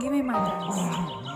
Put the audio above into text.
give me my dance.